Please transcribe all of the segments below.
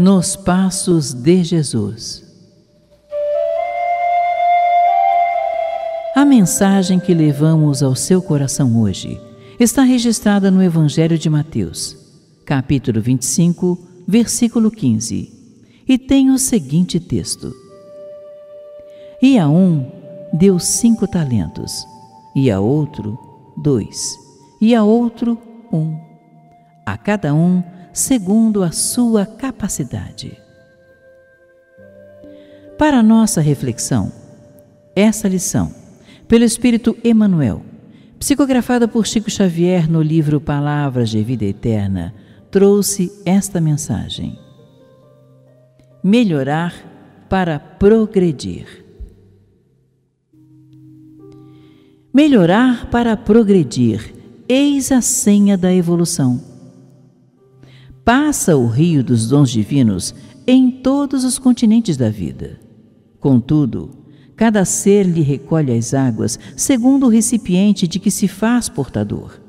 nos passos de Jesus. A mensagem que levamos ao seu coração hoje está registrada no Evangelho de Mateus, capítulo 25, versículo 15, e tem o seguinte texto: E a um deu cinco talentos, e a outro dois, e a outro um, a cada um segundo a sua capacidade. Para nossa reflexão, essa lição, pelo Espírito Emmanuel, psicografada por Chico Xavier no livro Palavras de Vida Eterna, trouxe esta mensagem: Melhorar para progredir. Melhorar para progredir, eis a senha da evolução passa o rio dos dons divinos em todos os continentes da vida. Contudo, cada ser lhe recolhe as águas segundo o recipiente de que se faz portador.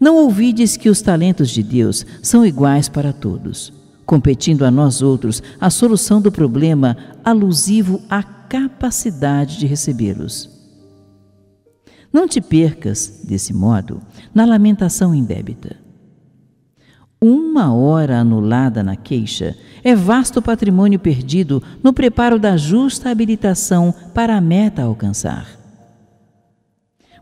Não ouvides que os talentos de Deus são iguais para todos, competindo a nós outros a solução do problema alusivo à capacidade de recebê-los. Não te percas, desse modo, na lamentação indébita uma hora anulada na queixa é vasto patrimônio perdido no preparo da justa habilitação para a meta alcançar.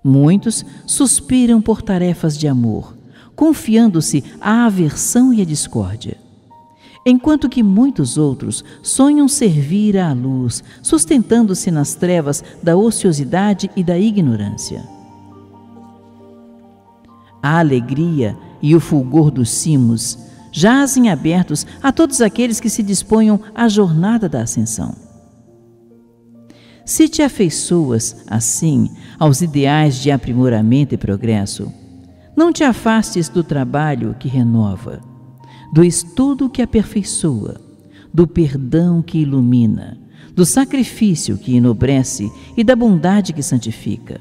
Muitos suspiram por tarefas de amor, confiando-se à aversão e à discórdia, enquanto que muitos outros sonham servir à luz, sustentando-se nas trevas da ociosidade e da ignorância. A alegria e o fulgor dos cimos jazem abertos a todos aqueles que se disponham à jornada da ascensão. Se te afeiçoas, assim, aos ideais de aprimoramento e progresso, não te afastes do trabalho que renova, do estudo que aperfeiçoa, do perdão que ilumina, do sacrifício que enobrece e da bondade que santifica.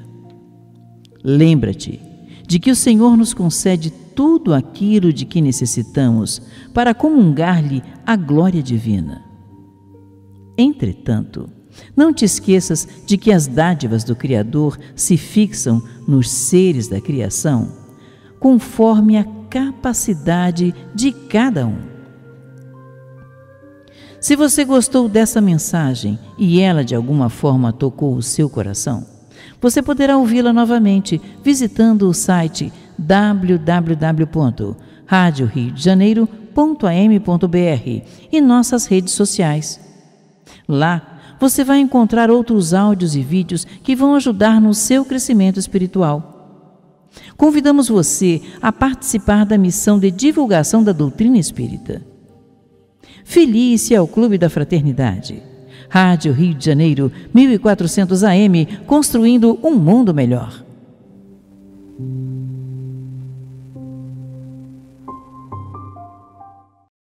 Lembra-te de que o Senhor nos concede tudo aquilo de que necessitamos para comungar-lhe a glória divina. Entretanto, não te esqueças de que as dádivas do Criador se fixam nos seres da criação conforme a capacidade de cada um. Se você gostou dessa mensagem e ela de alguma forma tocou o seu coração, você poderá ouvi-la novamente visitando o site www.radioriodejaneiro.am.br e nossas redes sociais. Lá, você vai encontrar outros áudios e vídeos que vão ajudar no seu crescimento espiritual. Convidamos você a participar da missão de divulgação da doutrina espírita. Filie-se ao Clube da Fraternidade. Rádio Rio de Janeiro, 1400 AM, construindo um mundo melhor.